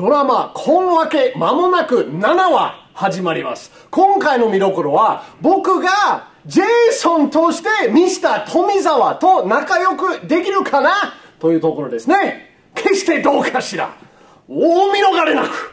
ドラマ、今分け、間もなく7話始まります。今回の見どころは、僕がジェイソンとしてミスター富澤と仲良くできるかな？というところですね。決してどうかしら。大見逃れなく